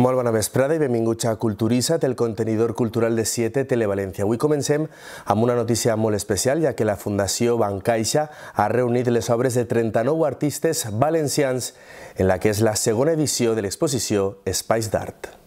Molt bona vesprada i benvinguts a Culturisat, el contenidor cultural de 7 Televalència. Avui comencem amb una notícia molt especial, ja que la Fundació Bancaixa ha reunit les obres de 39 artistes valencians en la que és la segona edició de l'exposició Espais d'Art.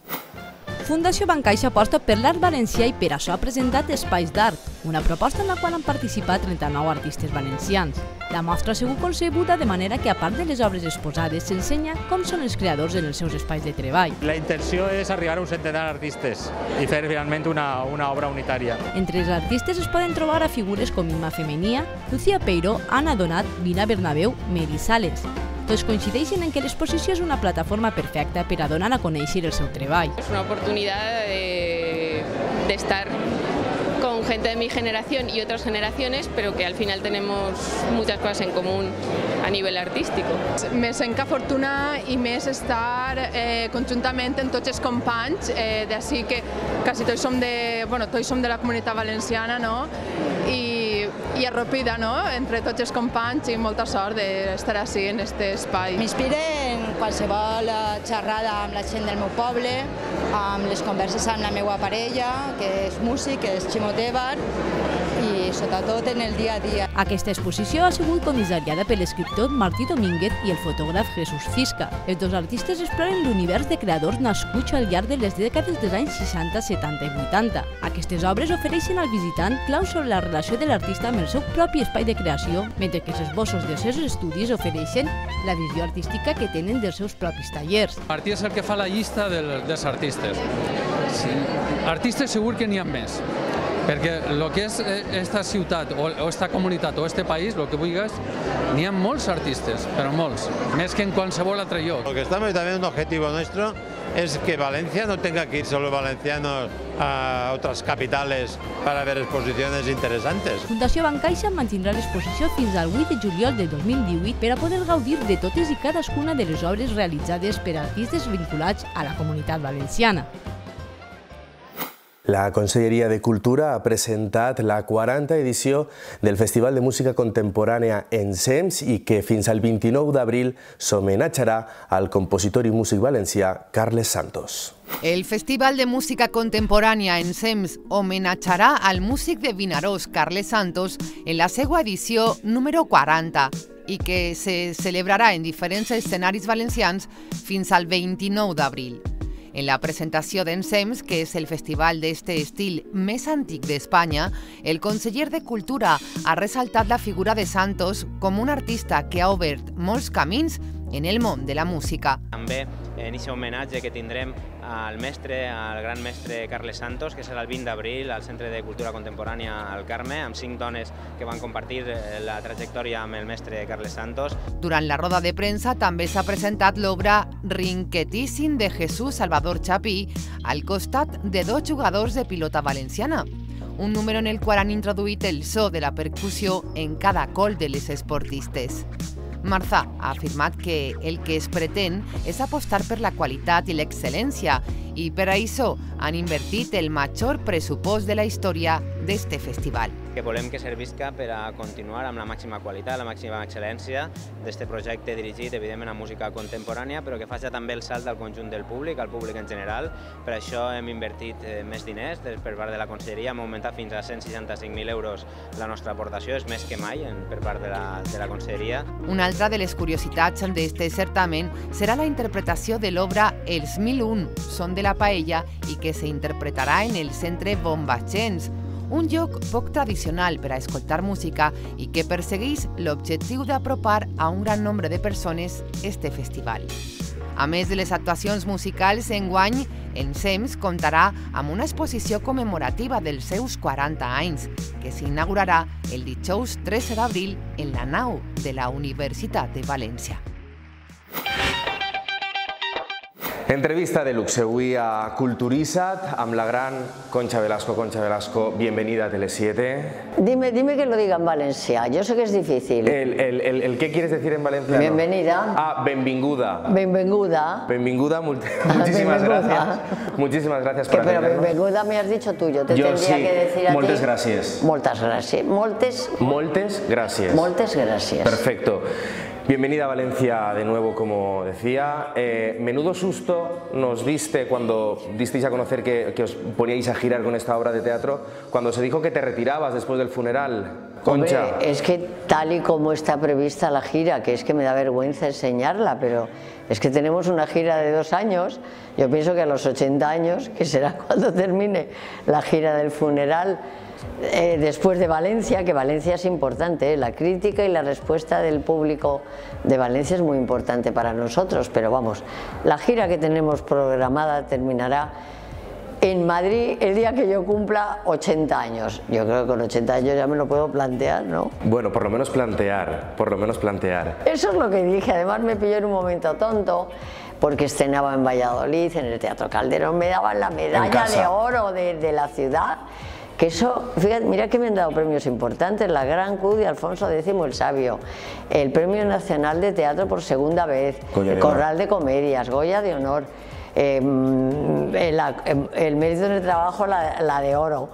Fundació Bancaixa aposta per l'art valencià i per això ha presentat Espais d'Art, una proposta en la qual han participat 39 artistes valencians. La mostra ha sigut concebuda de manera que, a part de les obres exposades, s'ensenya com són els creadors en els seus espais de treball. La intenció és arribar a un centenar d'artistes i fer finalment una, una obra unitària. Entre els artistes es poden trobar a figures com Imma Femenia, Lucía Peiró, Anna Donat, Lina Bernabéu, Meri Sales. Tots coincideixen en que l'exposició és una plataforma perfecta per a donar a conèixer el seu treball. Es una oportunidad de, de estar con gente de mi generación y otras generaciones, pero que al final tenemos muchas cosas en común a nivell artístic. Me sent que fortuna i més estar eh, conjuntament amb tots els companys, eh, d'ací que quasi tots som de, bueno, tots som de la comunitat valenciana, no? I, arropida, no?, entre tots els companys i molta sort d'estar així en aquest espai. M'inspira en qualsevol xerrada amb la gent del meu poble, amb les converses amb la meva parella, que és músic, que és Ximo Tebar, i sobretot en el dia a dia. Aquesta exposició ha sigut comissariada per l'escriptor Martí Domínguez i el fotògraf Jesús Cisca. Els dos artistes exploren l'univers de creadors nascuts al llarg de les dècades dels anys 60, 70 i 80. Aquestes obres ofereixen al visitant claus sobre la relació de l'artista amb el seu propi espai de creació, mentre que els esbossos dels seus estudis ofereixen la visió artística que tenen dels seus propis tallers. Martí és el que fa la llista del, dels artistes. Sí. Artistes segur que n'hi ha més, perquè el que és esta ciutat o, o esta comunitat o este país, el que vulguis, n'hi ha molts artistes, però molts, més que en qualsevol altre lloc. Lo que estamos también un objetivo nuestro es que Valencia no tenga que ir solo valencianos a otras capitales para ver exposiciones interesantes. Fundació Bancaixa mantindrà l'exposició fins al 8 de juliol de 2018 per a poder gaudir de totes i cadascuna de les obres realitzades per artistes vinculats a la comunitat valenciana. La Conselleria de Cultura ha presentat la 40 edició del Festival de Música Contemporània Ensems i que fins al 29 d'abril s'homenatjarà al compositor i músic valencià Carles Santos. El Festival de Música Contemporània Ensems homenatjarà al músic de Vinaròs Carles Santos en la seva edició número 40 i que se celebrarà en diferents escenaris valencians fins al 29 d'abril. En la presentació d'Ensems, que és el festival d'este estil més antic d'Espanya, el conseller de Cultura ha ressaltat la figura de Santos com un artista que ha obert camins en el món de la música. També en aquest homenatge que tindrem al mestre, al gran mestre Carles Santos, que serà el 20 d'abril al Centre de Cultura Contemporània al Carme, amb cinc dones que van compartir la trajectòria amb el mestre Carles Santos. Durant la roda de premsa també s'ha presentat l'obra Rinquetíssim de Jesús Salvador Chapí al costat de dos jugadors de pilota valenciana un número en el qual han introduït el so de la percussió en cada col de les esportistes. Marza ha afirmat que el que es pretén és apostar per la qualitat i l'excel·lència i per això han invertit el major pressupost de la història d'este festival. Que volem que servisca per a continuar amb la màxima qualitat, la màxima excel·lència d'este projecte dirigit, evidentment, a música contemporània, però que faci també el salt al conjunt del públic, al públic en general. Per això hem invertit eh, més diners per part de la Conselleria, hem augmentat fins a 165.000 euros la nostra aportació, és més que mai per part de la, de la Conselleria. Una altra de les curiositats d'este certamen serà la interpretació de l'obra Els 1001 són de la paella i que s'interpretarà en el Centre Bombatxens, un lloc poc tradicional per a escoltar música i que persegueix l'objectiu d'apropar a un gran nombre de persones este festival. A més de les actuacions musicals, enguany, Ensems comptarà amb una exposició commemorativa dels seus 40 anys, que s'inaugurarà el dijous 13 d'abril en la nau de la Universitat de València. Entrevista de luxe avui a Culturizat amb la gran Concha Velasco. Concha Velasco, bienvenida a Tele7. Dime, dime que lo diga en Valencia, yo sé que es difícil. El, el, el, el ¿Qué quieres decir en valenciano? Bienvenida. Ah, benvinguda. Benvinguda. Benvinguda, muchísimas gracias. Muchísimas gracias Que, por pero atendernos. benvinguda me has dicho tú, yo te tendría sí. que decir a Moltes ti. gràcies. Moltes gràcies. Moltes, Moltes gràcies. moltes gràcies. Perfecto. Bienvenida a Valencia de nuevo, como decía. Eh, menudo susto nos diste cuando disteis a conocer que, os poníais a girar con esta obra de teatro, cuando se dijo que te retirabas después del funeral. Concha. Es que tal y como está prevista la gira, que es que me da vergüenza enseñarla, pero es que tenemos una gira de dos años, yo pienso que a los 80 años, que será cuando termine la gira del funeral, eh, después de Valencia, que Valencia es importante, ¿eh? la crítica y la respuesta del público de Valencia es muy importante para nosotros, pero vamos, la gira que tenemos programada terminará en Madrid el día que yo cumpla 80 años. Yo creo que con 80 años ya me lo puedo plantear, ¿no? Bueno, por lo menos plantear, por lo menos plantear. Eso es lo que dije, además me pilló en un momento tonto porque estrenaba en Valladolid, en el Teatro Calderón, me daban la medalla de oro de, de la ciudad que eso, fíjate, mira que me han dado premios importantes, la Gran Cruz de Alfonso X el Sabio, el Premio Nacional de Teatro por segunda vez, el Corral de Comedias, Goya de Honor, eh, el, el, mérito del trabajo, la, la de oro.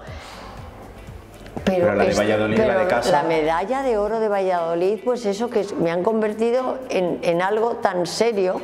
Pero, pero, la de Valladolid, pero la de casa. La medalla de oro de Valladolid, pues eso que me han convertido en, en algo tan serio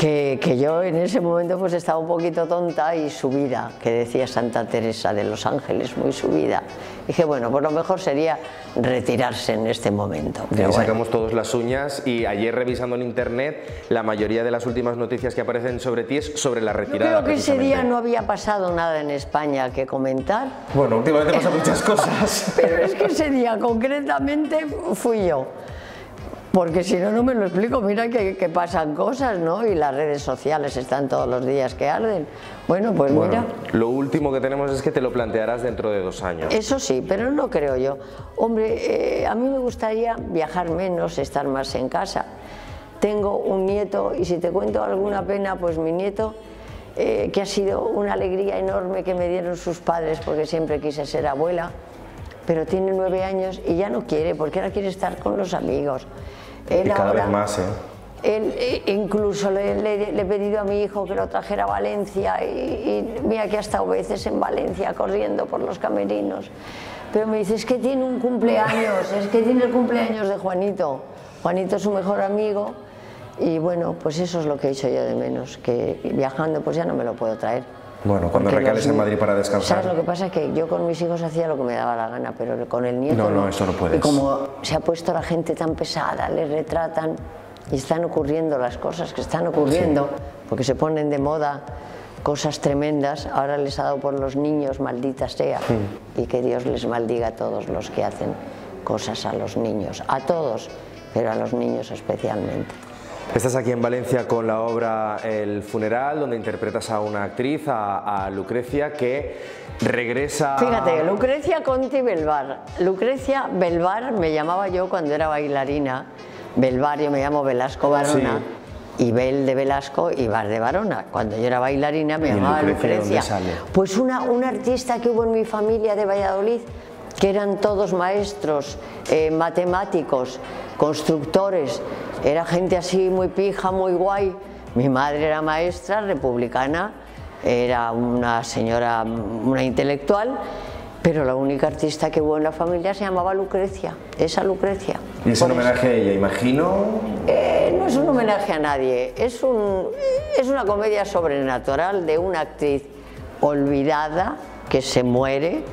que, que, yo en ese momento pues estaba un poquito tonta y subida, que decía Santa Teresa de los Ángeles, muy subida. Dije, bueno, pues lo mejor sería retirarse en este momento. Pero bueno. sacamos todos las uñas y ayer revisando en internet, la mayoría de las últimas noticias que aparecen sobre ti es sobre la retirada. Yo creo que ese día no había pasado nada en España que comentar. Bueno, últimamente pasan muchas cosas. Pero es que ese día concretamente fui yo. Porque si no, no me lo explico. Mira que, que, pasan cosas, ¿no? Y las redes sociales están todos los días que arden. Bueno, pues bueno, mira. Lo último que tenemos es que te lo plantearás dentro de dos años. Eso sí, pero no creo yo. Hombre, eh, a mí me gustaría viajar menos, estar más en casa. Tengo un nieto y si te cuento alguna pena, pues mi nieto, eh, que ha sido una alegría enorme que me dieron sus padres porque siempre quise ser abuela, pero tiene nueve años y ya no quiere, porque ahora quiere estar con los amigos. Él y cada ahora, vez más, ¿eh? Él, eh, incluso le, le, le, he pedido a mi hijo que lo trajera a Valencia y, y, mira que ha estado veces en Valencia corriendo por los camerinos. Pero me dice, es que tiene un cumpleaños, es que tiene el cumpleaños de Juanito. Juanito es su mejor amigo y bueno, pues eso es lo que he hecho yo de menos, que viajando pues ya no me lo puedo traer. Bueno, cuando recales en Madrid para descansar. ¿Sabes lo que pasa? Es que yo con mis hijos hacía lo que me daba la gana, pero con el nieto. No, no, eso no puedes. Y como se ha puesto la gente tan pesada, les retratan y están ocurriendo las cosas que están ocurriendo, sí. porque se ponen de moda cosas tremendas, ahora les ha dado por los niños, maldita sea, sí. y que Dios les maldiga a todos los que hacen cosas a los niños, a todos, pero a los niños especialmente. Estás aquí en Valencia con la obra El funeral, donde interpretas a una actriz, a, a Lucrecia, que regresa... Fíjate, Lucrecia Conti Belvar. Lucrecia Belvar me llamaba yo cuando era bailarina. Belvar, yo me llamo Velasco Barona. Sí. Y Bel de Velasco y Bar de Barona. Cuando yo era bailarina me llamaba Lucrecia. Lucrecia. Pues una, una artista que hubo en mi familia de Valladolid, que eran todos maestros, eh, matemáticos, constructores, era gente así muy pija, muy guay. Mi madre era maestra republicana, era una señora, una intelectual, pero la única artista que hubo en la familia se llamaba Lucrecia, esa Lucrecia. ¿Y es un homenaje a ella, imagino? Eh, no es un homenaje a nadie, es, un, es una comedia sobrenatural de una actriz olvidada que se muere,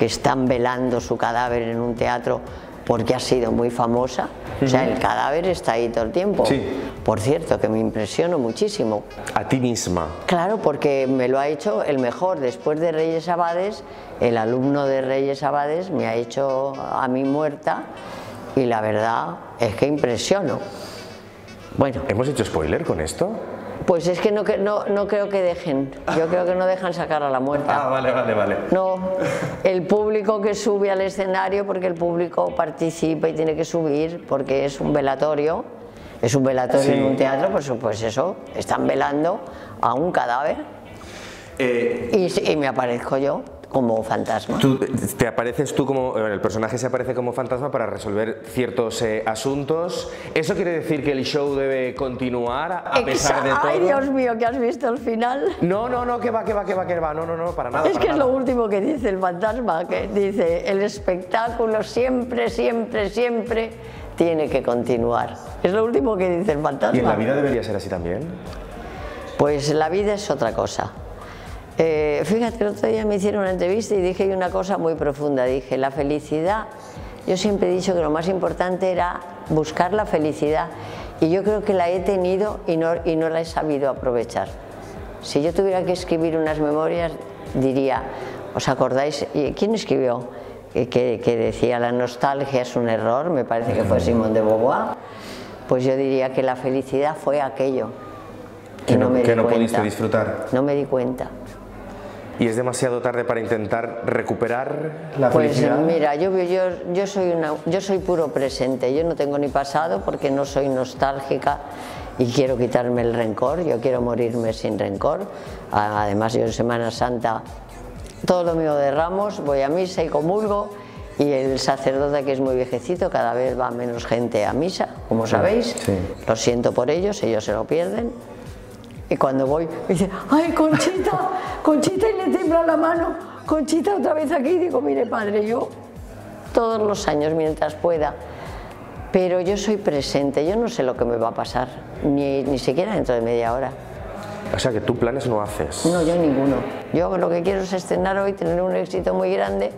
que están velando su cadáver en un teatro porque ha sido muy famosa. Uh -huh. O sea, el cadáver está ahí todo el tiempo. Sí. Por cierto, que me impresionó muchísimo. A ti misma. Claro, porque me lo ha hecho el mejor. Después de Reyes Abades, el alumno de Reyes Abades me ha hecho a mí muerta y la verdad es que impresiono. Bueno. ¿Hemos hecho spoiler con esto? Pues es que no, no, no, creo que dejen. Yo creo que no dejan sacar a la muerta. Ah, vale, vale, vale. No, el público que sube al escenario, porque el público participa y tiene que subir, porque es un velatorio, es un velatorio sí. en un teatro, pues, pues eso, están velando a un cadáver. Eh... Y, y me aparezco yo como fantasma. Tú, te apareces tú como, el personaje se aparece como fantasma para resolver ciertos eh, asuntos. ¿Eso quiere decir que el show debe continuar a Exacto. pesar de todo? Ay, Dios mío, que has visto el final. No, no, no, que va, que va, que va, que va, no, no, no, para nada. Es para que nada. es lo último que dice el fantasma, que dice, el espectáculo siempre, siempre, siempre tiene que continuar. Es lo último que dice el fantasma. ¿Y en la vida debería ser así también? Pues la vida es otra cosa. Eh, fíjate, el otro día me hicieron una entrevista y dije una cosa muy profunda. Dije, la felicidad, yo siempre he dicho que lo más importante era buscar la felicidad y yo creo que la he tenido y no, y no la he sabido aprovechar. Si yo tuviera que escribir unas memorias, diría, ¿os acordáis? ¿Quién escribió? Que, que decía la nostalgia es un error, me parece que fue Simón de Beauvoir. Pues yo diría que la felicidad fue aquello. Que no, me que di no cuenta. pudiste disfrutar. No me di cuenta. ¿Y es demasiado tarde para intentar recuperar la Pues felicidad? mira, yo, yo, yo, soy una, yo soy puro presente, yo no tengo ni pasado porque no soy nostálgica y quiero quitarme el rencor, yo quiero morirme sin rencor. Además yo en Semana Santa todo lo mío de Ramos, voy a misa y comulgo y el sacerdote que es muy viejecito, cada vez va menos gente a misa, como sabéis, Sí. lo siento por ellos, ellos se lo pierden. Y cuando voy, me dice, ¡ay, Conchita! Conchita y le tiembla la mano. Conchita otra vez aquí. Digo, mire, padre, yo todos los años mientras pueda. Pero yo soy presente, yo no sé lo que me va a pasar, ni, ni siquiera dentro de media hora. O sea, que tú planes no haces. No, yo ninguno. Yo lo que quiero es estrenar hoy, tener un éxito muy grande,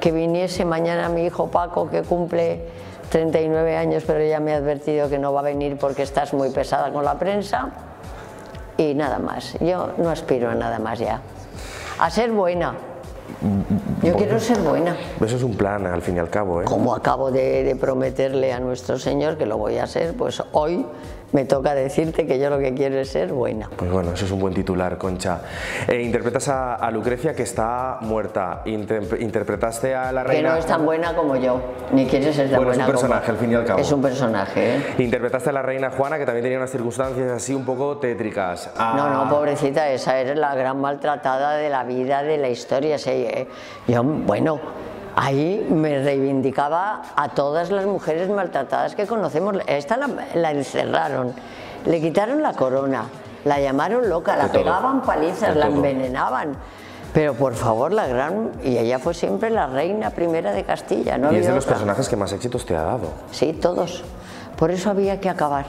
que viniese mañana mi hijo Paco, que cumple 39 años, pero ya me ha advertido que no va a venir porque estás muy pesada con la prensa. Y nada más. Yo no aspiro a nada más ya. A ser buena. Yo quiero ser buena. Eso es un plan, al fin y al cabo, ¿eh? Como acabo de, de prometerle a nuestro Señor que lo voy a ser, pues hoy me toca decirte que yo lo que quiero es ser buena. Pues bueno, eso es un buen titular, Concha. Eh, interpretas a, a Lucrecia que está muerta. Inter- interpretaste a la Que reina. no es tan buena como yo, ni quieres ser tan Bueno, es buena un personaje, como... al fin y al cabo. Es un personaje, ¿eh? Interpretaste a la reina Juana que también tenía unas circunstancias así un poco tétricas. Ah, No, no, pobrecita, esa era la gran maltratada de la vida, de la historia. sí, eh. Yo, bueno, ahí me reivindicaba a todas las mujeres maltratadas que conocemos. Esta la, la encerraron, le quitaron la corona, la llamaron loca, la De todo. pegaban palizas, De la todo. envenenaban. Pero por favor, la gran. Y ella fue siempre la reina primera de Castilla, no y es de los otra. personajes que más éxitos te ha dado. Sí, todos. Por eso había que acabar.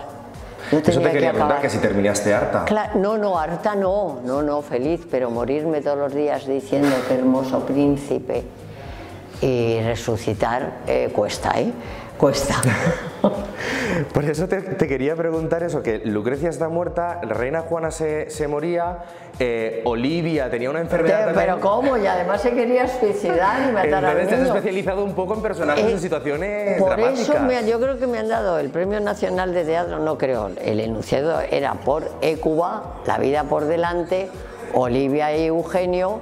Yo Eso te quería preguntar, que si terminaste harta. Cla- no, no, harta no, no, no, feliz, pero morirme todos los días diciendo que hermoso príncipe y resucitar eh, cuesta, ¿eh? Cuesta. Por eso te, te quería preguntar eso, que Lucrecia está muerta, la reina Juana se, se moría, eh, Olivia tenía una enfermedad Pero también. ¿cómo? Y además se quería suicidar y matar a Entonces te has especializado un poco en personajes Eh, en situaciones Por dramáticas. eso me- yo creo que me han dado el Premio Nacional de Teatro, no creo, el enunciado era por Écuba, La vida por delante, Olivia y Eugenio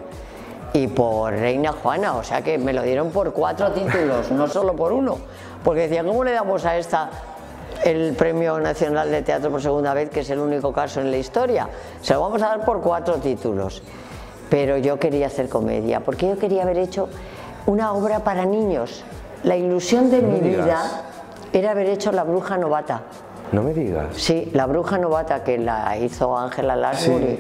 y por Reina Juana, o sea que me lo dieron por cuatro títulos, no solo por uno, porque decían, ¿cómo le damos a esta el Premio Nacional de Teatro por segunda vez, que es el único caso en la historia? Se lo vamos a dar por cuatro títulos. Pero yo quería hacer comedia, porque yo quería haber hecho una obra para niños. La ilusión de No mi digas. vida era haber hecho La Bruja Novata. No me digas. Sí, La Bruja Novata, que la hizo Ángela Lansbury.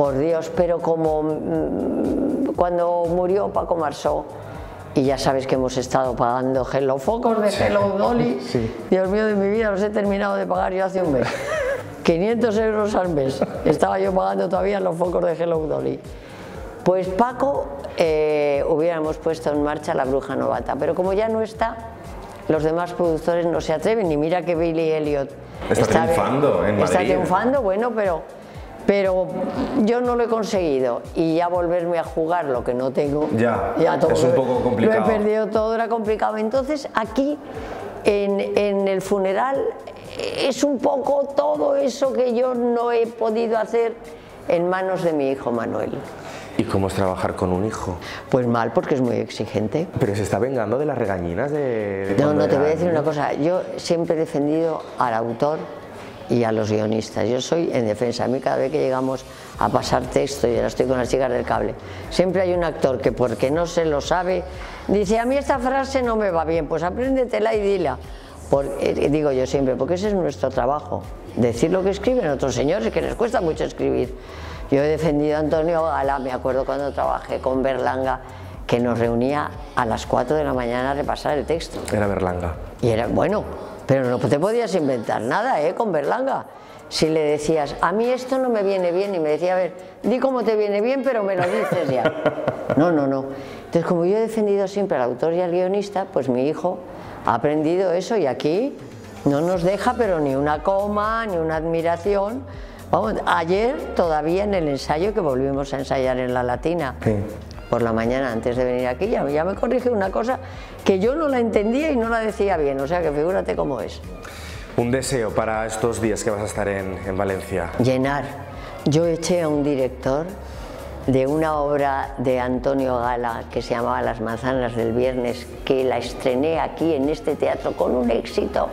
Por Dios, pero como mm, cuando murió Paco Marsó, y ya sabes que hemos estado pagando Hello Focos de Hello Dolly, Dios mío de mi vida, los he terminado de pagar yo hace un mes. 500 euros al mes. Estaba yo pagando todavía los focos de Hello Dolly. Pues Paco, eh, hubiéramos puesto en marcha la bruja novata, pero como ya no está, los demás productores no se atreven. Y mira que Billy Elliot Está triunfando en Está Madrid. triunfando, bueno, pero, pero yo no lo he conseguido. Y ya volverme a jugar lo que no tengo, Ya, todo es un poco complicado. Lo he perdido todo, era complicado. Entonces aquí, en, en el funeral, es un poco todo eso que yo no he podido hacer en manos de mi hijo Manuel. ¿Y cómo es trabajar con un hijo? Pues mal, porque es muy exigente. Pero se está vengando de las regañinas de... de No, no, te voy a decir una cosa. Yo siempre he defendido al autor y a los guionistas. Yo soy en defensa. A mí cada vez que llegamos a pasar texto, y ahora estoy con las chicas del cable, siempre hay un actor que porque no se lo sabe, dice, a mí esta frase no me va bien, pues apréndetela y dila. Por- eh, digo yo siempre, porque ese es nuestro trabajo, decir lo que escriben otros señores, que les cuesta mucho escribir. Yo he defendido a Antonio Gala, me acuerdo cuando trabajé con Berlanga, que nos reunía a las 4 de la mañana a repasar el texto. Era Berlanga. Y era, bueno, pero no te podías inventar nada, ¿eh? Con Berlanga. Si le decías, a mí esto no me viene bien, y me decía, a ver, di cómo te viene bien, pero me lo dices ya. No, no, no. Entonces, como yo he defendido siempre al autor y al guionista, pues mi hijo ha aprendido eso y aquí no nos deja, pero ni una coma, ni una admiración. Vamos, ayer todavía en el ensayo que volvimos a ensayar en la latina, por la mañana antes de venir aquí, ya, ya me corrige una cosa que yo no la entendía y no la decía bien, o sea que figúrate cómo es. Un deseo para estos días que vas a estar en, en Valencia. Llenar. Yo eché a un director de una obra de Antonio Gala que se llamaba Las manzanas del viernes, que la estrené aquí en este teatro con un éxito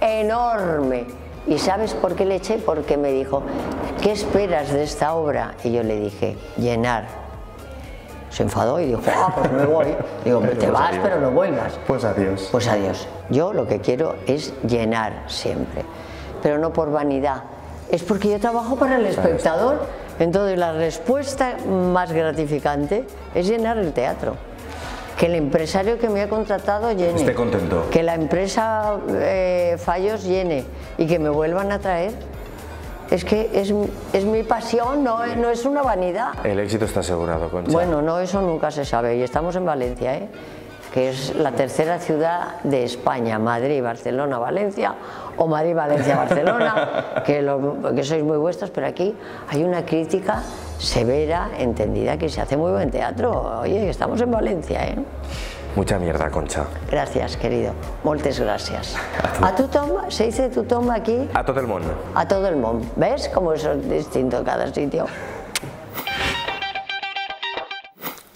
enorme. ¿Y sabes por qué le eché? Porque me dijo, ¿qué esperas de esta obra? Y yo le dije, llenar. Se enfadó y dijo, ah, pues me voy. Digo, te Pues vas, adiós. pero no vuelvas. Pues adiós. Pues adiós. Yo lo que quiero es llenar siempre, pero no por vanidad. Es porque yo trabajo para el espectador. Entonces la respuesta más gratificante es llenar el teatro. Que el empresario que me ha contratado llene. Esté contento. Que la empresa eh, Fallos llene y que me vuelvan a traer. Es que es, es mi pasión, no, es- no es una vanidad. El éxito está asegurado, Concha. Bueno, no, eso nunca se sabe. Y estamos en Valencia, ¿eh? que es la tercera ciudad de España, Madrid, Barcelona, Valencia, o Madrid, Valencia, Barcelona, que, lo- que sois muy vuestros, pero aquí hay una crítica severa, entendida, que se hace muy buen teatro. Oye, estamos en Valencia, ¿eh? Mucha mierda, Concha. Gracias, querido. Moltes gracias. A tu toma, se dice tu toma aquí, A tot el món. a todo el mundo. ¿Ves cómo es distinto cada sitio?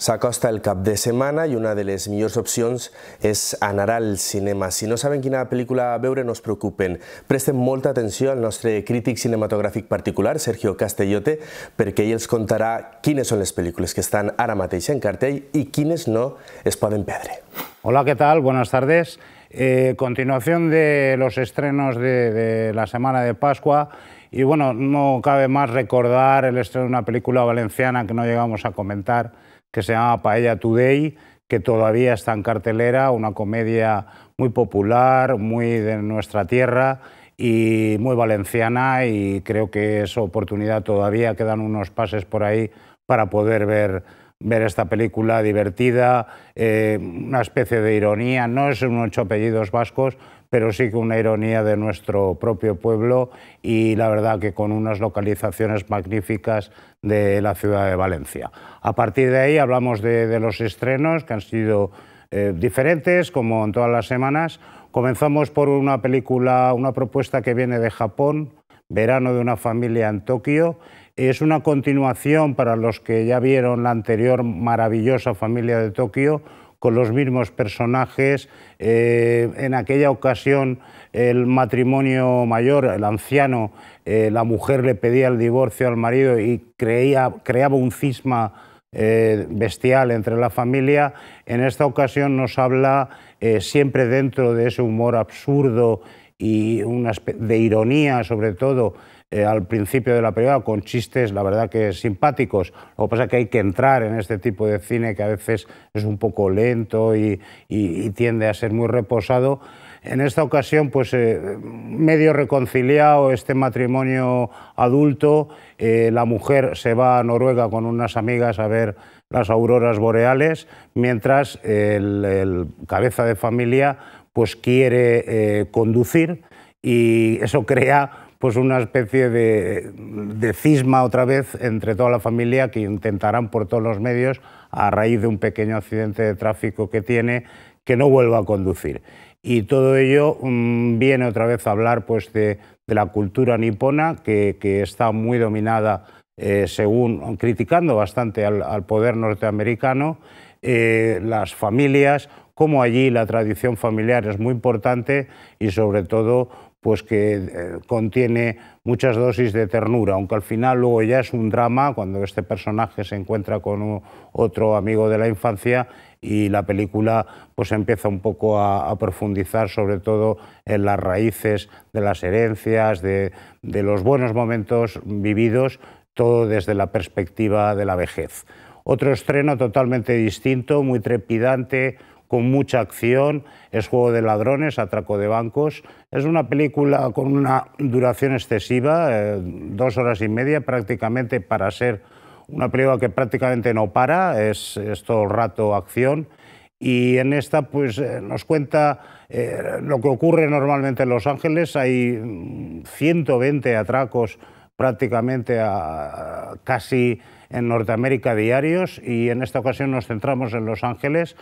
S'acosta el cap de setmana i una de les millors opcions és anar al cinema. Si no saben quina pel·lícula veure, no es preocupen. Presten molta atenció al nostre crític cinematogràfic particular, Sergio Castellote, perquè ell els contarà quines són les pel·lícules que estan ara mateix en cartell i quines no es poden perdre. Hola, ¿qué tal? Buenas tardes. Eh, continuación de los estrenos de, de la semana de Pascua. Y bueno, no cabe más recordar el estreno de una película valenciana que no llegamos a comentar, que se llama Paella Today, que todavía está en cartelera, una comedia muy popular, muy de nuestra tierra y muy valenciana y creo que es oportunidad todavía, quedan unos pases por ahí para poder ver ver esta película divertida, eh, una especie de ironía, no es un ocho apellidos vascos, pero sí que una ironía de nuestro propio pueblo y la verdad que con unas localizaciones magníficas de la ciudad de Valencia. A partir de ahí hablamos de, de los estrenos que han sido eh, diferentes, como en todas las semanas. Comenzamos por una película, una propuesta que viene de Japón, Verano de una familia en Tokio. Es una continuación para los que ya vieron la anterior maravillosa familia de Tokio, con los mismos personajes. Eh, en aquella ocasión el matrimonio mayor, el anciano, eh, la mujer le pedía el divorcio al marido y creía, creaba un cisma eh, bestial entre la familia. En esta ocasión nos habla siempre dentro de ese humor absurdo y una de ironía sobre todo eh, al principio de la película con chistes la verdad que simpáticos. Lo que pasa es que hay que entrar en este tipo de cine que a veces es un poco lento y, tiende a ser muy reposado. En esta ocasión, pues eh, medio reconciliado este matrimonio adulto, eh, la mujer se va a Noruega con unas amigas a ver las auroras boreales, mientras el, cabeza de familia pues quiere conducir y eso crea pues una especie de, cisma otra vez entre toda la familia que intentarán por todos los medios a raíz de un pequeño accidente de tráfico que tiene que no vuelva a conducir. Y todo ello mm, viene otra vez a hablar pues, de, de la cultura nipona, que, está muy dominada, eh, según criticando bastante al, poder norteamericano, eh, las familias, como allí la tradición familiar es muy importante y sobre todo pues que eh, contiene muchas dosis de ternura, aunque al final luego ya es un drama cuando este personaje se encuentra con otro amigo de la infancia y la película pues empieza un poco a, a profundizar sobre todo en las raíces de las herencias, de, de los buenos momentos vividos, todo desde la perspectiva de la vejez. Otro estreno totalmente distinto, muy trepidante, con mucha acción, es juego de ladrones, atraco de bancos. Es una película con una duración excesiva, eh, dos horas y media prácticamente para ser una película que prácticamente no para, es, todo el rato acción. Y en esta pues eh, nos cuenta eh, lo que ocurre normalmente en Los Ángeles. Hay 120 mm, atracos prácticamente a, casi en Norteamérica diarios y en esta ocasión nos centramos en Los Ángeles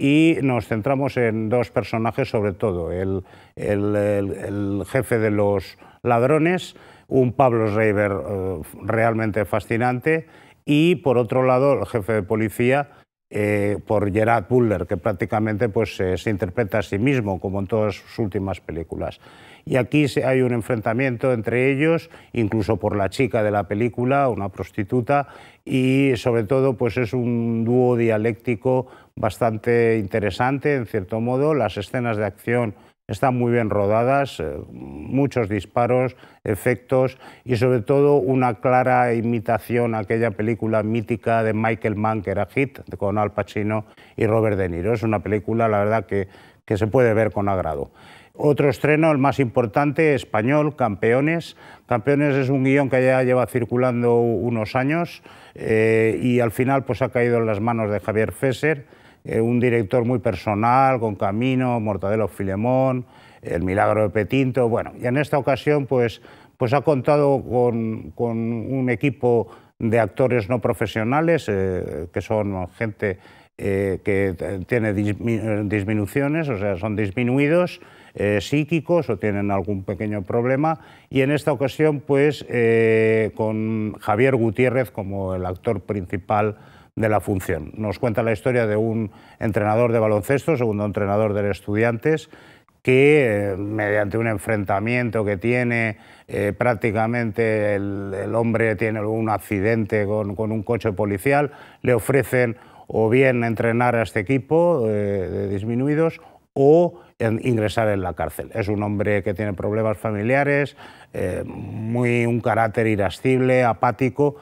y nos centramos en dos personajes sobre todo, el, jefe de los ladrones, un Pablo Reiber eh, realmente fascinante y por otro lado el jefe de policía eh, por Gerard Buller, que prácticamente pues, se interpreta a sí mismo, como en todas sus últimas películas. Y aquí hay un enfrentamiento entre ellos, incluso por la chica de la película, una prostituta, y sobre todo pues, es un dúo dialéctico bastante interesante, en cierto modo. Las escenas de acción están muy bien rodadas, eh, muchos disparos, efectos y sobre todo una clara imitación a aquella película mítica de Michael Mann que era Hit, con Al Pacino y Robert De Niro. Es una película, la verdad, que, que se puede ver con agrado. Otro estreno, el más importante, español, Campeones. Campeones es un guion que ya lleva circulando unos años eh, y al final pues, ha caído en las manos de Javier Fesser eh, un director muy personal, con Camino, Mortadelo Filemón, El Milagro de Petinto, bueno, y en esta ocasión pues, pues ha contado con, con un equipo de actores no profesionales, eh, que son gente eh, que tiene disminuciones, o sea, son disminuidos, psíquicos o tienen algún pequeño problema, y en esta ocasión pues con Javier Gutiérrez como el actor principal de la función. Nos cuenta la historia de un entrenador de baloncesto, segundo entrenador de estudiantes, que eh, mediante un enfrentamiento que tiene, eh, prácticamente el, hombre tiene un accidente con, un coche policial, le ofrecen o bien entrenar a este equipo eh, de disminuidos o ingresar en la cárcel. Es un hombre que tiene problemas familiares, muy un carácter irascible, apático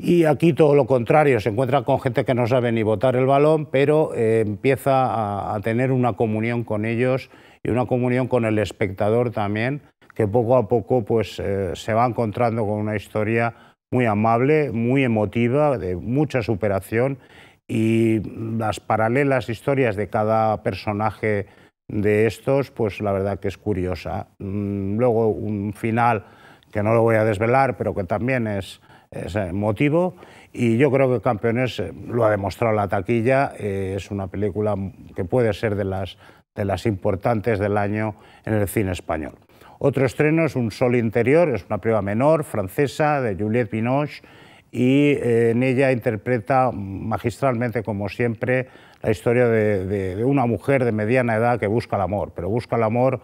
y aquí todo lo contrario, se encuentra con gente que no sabe ni botar el balón, pero eh, empieza a, tener una comunión con ellos y una comunión con el espectador también, que poco a poco pues, eh, se va encontrando con una historia muy amable, muy emotiva, de mucha superación y las paralelas historias de cada personaje de estos, pues la verdad que es curiosa. Mm, luego un final que no lo voy a desvelar, pero que también es es motivo y yo creo que Campeones eh, lo ha demostrado la taquilla, eh, es una película que puede ser de las, de las importantes del año en el cine español. Otro estreno es Un Sol Interior, es una película menor, francesa, de Juliette Binoche, y eh, en ella interpreta magistralmente, como siempre, la historia de, de, una mujer de mediana edad que busca el amor, pero busca el amor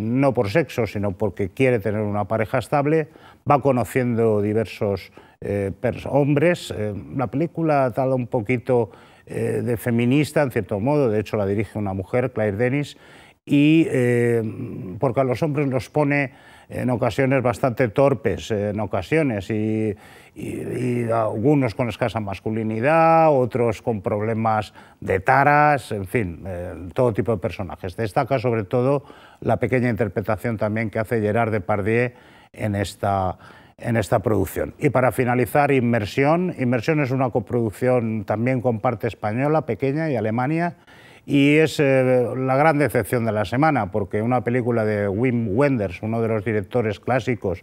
no por sexo, sino porque quiere tener una pareja estable, va conociendo diversos eh, hombres. Eh, la película tal un poquito eh, de feminista, en cierto modo, de hecho la dirige una mujer, Claire Denis, y porque a los hombres los pone en ocasiones bastante torpes, en ocasiones, y, algunos con escasa masculinidad, otros con problemas de taras, en fin, todo tipo de personajes. Destaca sobre todo la pequeña interpretación también que hace Gerard Depardieu en esta, en esta producción. Y para finalizar, Inmersión. Inmersión es una coproducción también con parte española, pequeña, y Alemania. Y es eh, la gran decepción de la semana, porque una película de Wim Wenders, uno de los directores clásicos,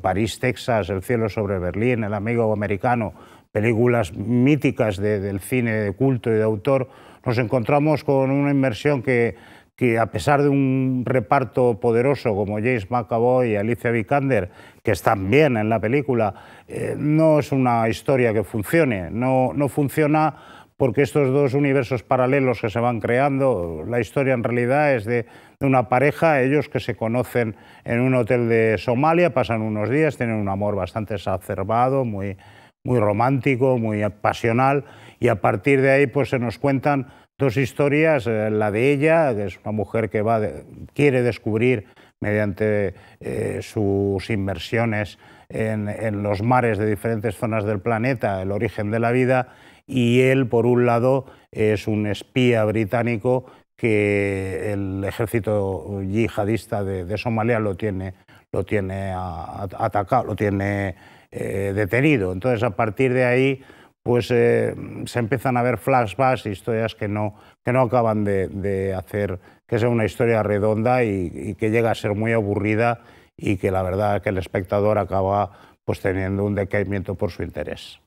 París, Texas, El cielo sobre Berlín, El amigo americano, películas míticas del cine de culto y de autor, nos encontramos con una inmersión que que a pesar de un reparto poderoso como James McAvoy y Alicia Vikander, que están bien en la película, eh, no es una historia que funcione, no, no funciona porque estos dos universos paralelos que se van creando, la historia en realidad es de, una pareja, ellos que se conocen en un hotel de Somalia, pasan unos días, tienen un amor bastante exacerbado, muy, muy romántico, muy pasional, y a partir de ahí pues se nos cuentan dos historias, eh, la de ella, que es una mujer que va quiere descubrir mediante eh, sus inmersiones en, los mares de diferentes zonas del planeta el origen de la vida, y él, por un lado, es un espía británico que el ejército yihadista de, Somalia lo tiene, lo tiene atacado, lo tiene eh, detenido. Entonces, a partir de ahí, pues eh, se empiezan a ver flashbacks, historias que no, que no acaban de, hacer que sea una historia redonda y, que llega a ser muy aburrida y que la verdad que el espectador acaba pues teniendo un decaimiento por su interés.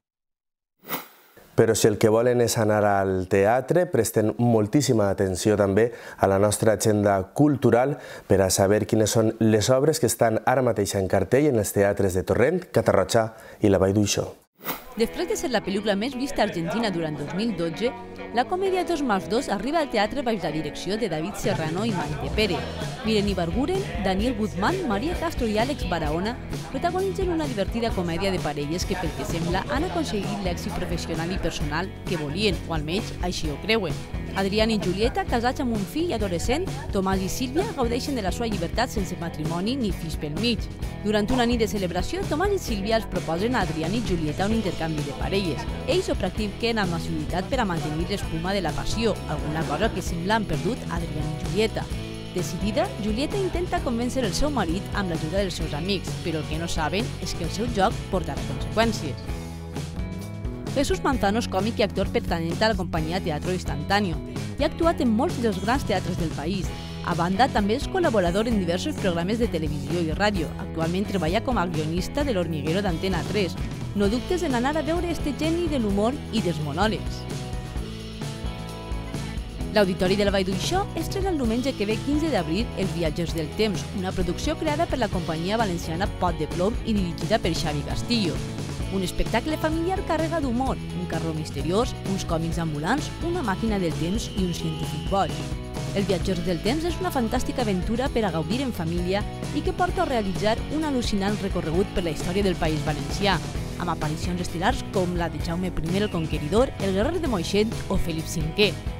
Però si el que volen és anar al teatre, presten moltíssima atenció també a la nostra agenda cultural per a saber quines són les obres que estan ara mateix en cartell en els teatres de Torrent, Catarroja i la Vall d'Uixó. Després de ser la pel·lícula més vista a Argentina durant 2012, la comèdia 2 más 2 arriba al teatre baix la direcció de David Serrano i Maite Pérez. Miren Ibarguren, Daniel Guzmán, Maria Castro i Àlex Barahona protagonitzen una divertida comèdia de parelles que, pel que sembla, han aconseguit l'èxit professional i personal que volien, o almenys així ho creuen. Adrián i Julieta, casats amb un fill adolescent, Tomàs i Sílvia gaudeixen de la seva llibertat sense matrimoni ni fills pel mig. Durant una nit de celebració, Tomàs i Sílvia els proposen a Adrián i Julieta un intercanvi de parelles. Ells ho practiquen amb assiduïtat per a mantenir l'espuma de la passió, alguna cosa que sembla han perdut Adrián i Julieta. Decidida, Julieta intenta convèncer el seu marit amb l'ajuda dels seus amics, però el que no saben és que el seu joc portarà conseqüències. Jesús Manzano és còmic i actor pertanent a la companyia Teatro Instantáneo i ha actuat en molts dels grans teatres del país. A banda, també és col·laborador en diversos programes de televisió i ràdio. Actualment treballa com a guionista de l'Hormiguero d'Antena 3. No dubtes en anar a veure este geni de l'humor i dels monòlegs. L'Auditori de la Vall d'Uixó estrena el diumenge que ve 15 d'abril Els viatgers del temps, una producció creada per la companyia valenciana Pot de Plom i dirigida per Xavi Castillo. Un espectacle familiar carrega d'humor, un carro misteriós, uns còmics ambulants, una màquina del temps i un científic boig. El Viatgers del Temps és una fantàstica aventura per a gaudir en família i que porta a realitzar un al·lucinant recorregut per la història del País Valencià, amb aparicions estel·lars com la de Jaume I el Conqueridor, el Guerrer de Moixent o Felip V.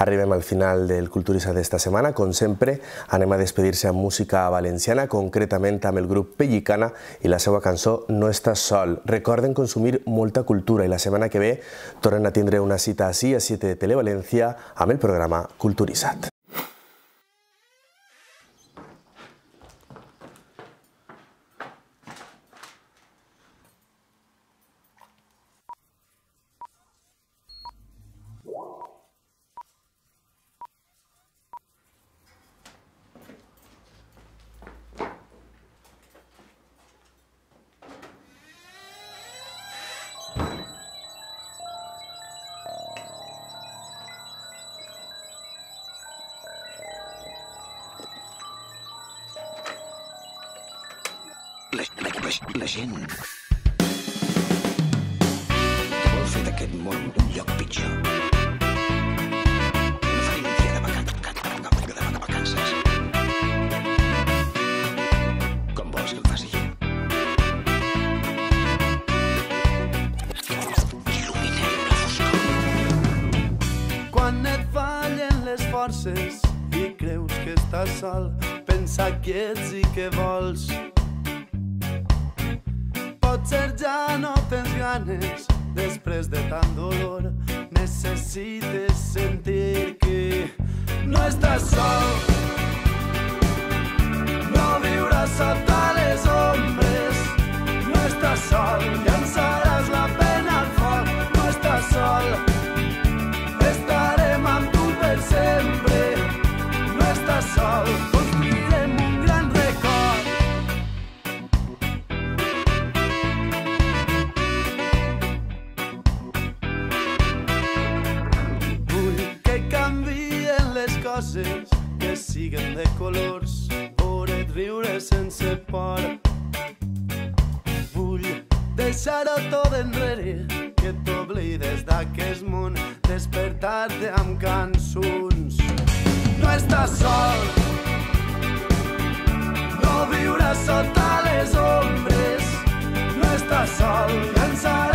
Arribem al final del Culturista d'esta setmana. Com sempre, anem a despedir-se amb música valenciana, concretament amb el grup Pellicana i la seva cançó No estàs sol. Recorden consumir molta cultura i la setmana que ve tornen a tindre una cita així a 7 de Televalència amb el programa Culturizat. Et fallen les forces i creus que estàs sol, pensa que ets i que vols. Potser ja no tens ganes. Després de tant dolor necessites sentir que no estàs sol. No viuràs sota les ombres. No estàs sol. Llançaràs coses que siguen de colors, veure't riure sense por. Vull deixar-ho tot enrere, que t'oblides d'aquest món, despertar-te amb cançons. No estàs sol, no viuràs sota les ombres, no estàs sol, llançaràs